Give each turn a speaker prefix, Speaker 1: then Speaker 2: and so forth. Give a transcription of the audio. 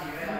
Speaker 1: a nivel